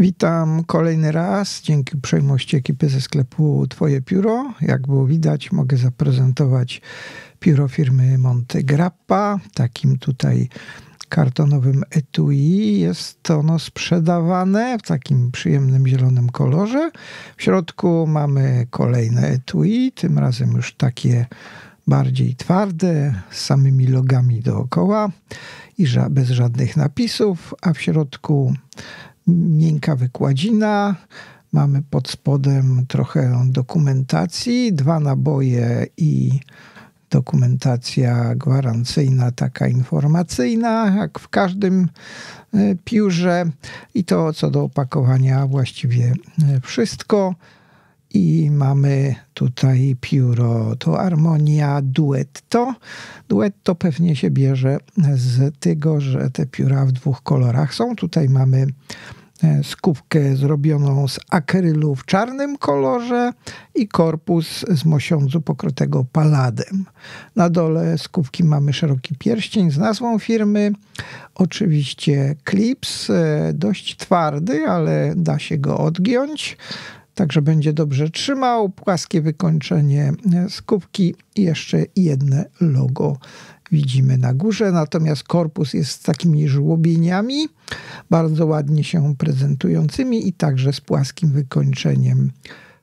Witam kolejny raz. Dzięki uprzejmości ekipy ze sklepu Twoje Pióro. Jak było widać, mogę zaprezentować pióro firmy Monte Grappa. Takim tutaj kartonowym etui. Jest ono sprzedawane w takim przyjemnym zielonym kolorze. W środku mamy kolejne etui, tym razem już takie bardziej twarde, z samymi logami dookoła i bez żadnych napisów, a w środku miękka wykładzina. Mamy pod spodem trochę dokumentacji, dwa naboje i dokumentacja gwarancyjna, taka informacyjna, jak w każdym e, piórze. I to co do opakowania właściwie e, wszystko. I mamy tutaj pióro, to Harmonia Duetto. Duetto pewnie się bierze z tego, że te pióra w dwóch kolorach są. Tutaj mamy e, skówkę zrobioną z akrylu w czarnym kolorze i korpus z mosiądzu pokrytego paladem. Na dole skówki mamy szeroki pierścień z nazwą firmy. Oczywiście klips, e, dość twardy, ale da się go odgiąć także będzie dobrze trzymał. Płaskie wykończenie skówki i jeszcze jedne logo widzimy na górze, natomiast korpus jest z takimi żłobieniami, bardzo ładnie się prezentującymi i także z płaskim wykończeniem.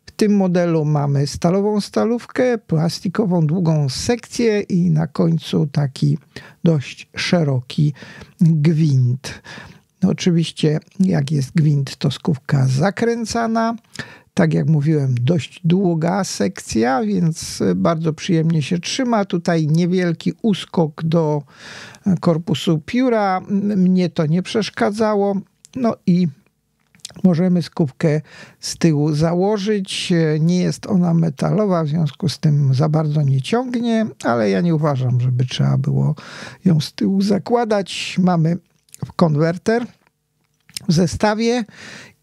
W tym modelu mamy stalową stalówkę, plastikową długą sekcję i na końcu taki dość szeroki gwint. No oczywiście, jak jest gwint, to skówka zakręcana. Tak jak mówiłem, dość długa sekcja, więc bardzo przyjemnie się trzyma. Tutaj niewielki uskok do korpusu pióra. Mnie to nie przeszkadzało. No i możemy skówkę z tyłu założyć. Nie jest ona metalowa, w związku z tym za bardzo nie ciągnie, ale ja nie uważam, żeby trzeba było ją z tyłu zakładać. Mamy konwerter zestawie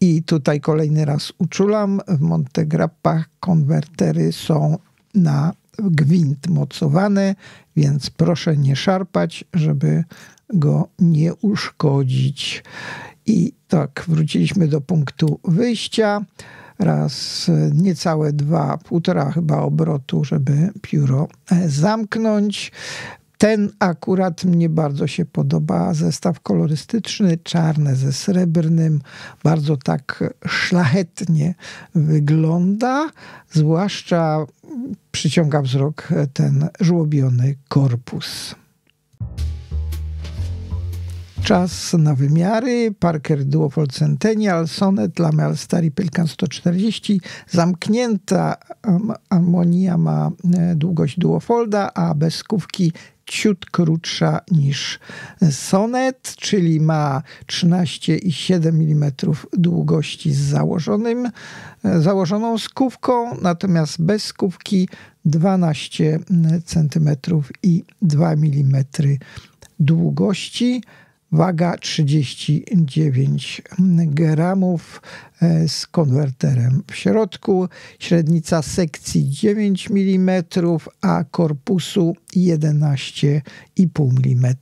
i tutaj kolejny raz uczulam, w Montegrappach konwertery są na gwint mocowane, więc proszę nie szarpać, żeby go nie uszkodzić. I tak, wróciliśmy do punktu wyjścia. Raz, niecałe dwa, półtora chyba obrotu, żeby pióro zamknąć. Ten akurat mnie bardzo się podoba. Zestaw kolorystyczny, czarne ze srebrnym, bardzo tak szlachetnie wygląda. Zwłaszcza przyciąga wzrok ten żłobiony korpus. Czas na wymiary. Parker Duofold Centennial, Sonet, Lamel Stary Pelikan 140. Zamknięta Harmonia ma e, długość Duofolda, a bez skówki ciut krótsza niż Sonet, czyli ma 13,7 mm długości z założonym, założoną skówką, natomiast bez skówki 12 cm i 2 mm długości. Waga 39 gramów e, z konwerterem w środku. Średnica sekcji 9 mm, a korpusu 11,5 mm.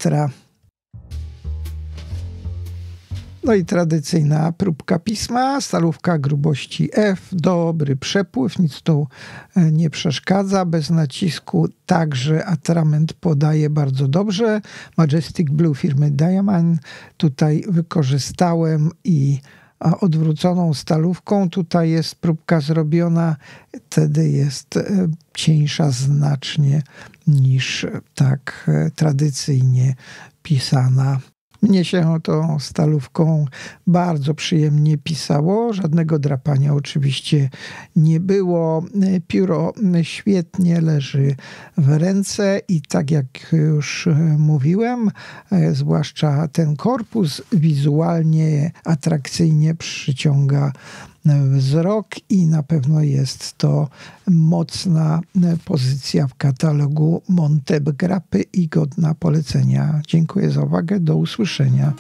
No i tradycyjna próbka pisma, stalówka grubości F, dobry przepływ, nic tu e, nie przeszkadza, bez nacisku także atrament podaje bardzo dobrze. Majestic Blue firmy Diamond tutaj wykorzystałem i odwróconą stalówką. Tutaj jest próbka zrobiona, wtedy jest e, cieńsza znacznie niż tak e, tradycyjnie pisana mnie się tą stalówką bardzo przyjemnie pisało. Żadnego drapania oczywiście nie było. Pióro świetnie leży w ręce i tak jak już mówiłem, zwłaszcza ten korpus wizualnie atrakcyjnie przyciąga wzrok i na pewno jest to mocna pozycja w katalogu Monte Grappy i godna polecenia. Dziękuję za uwagę, do usłyszenia.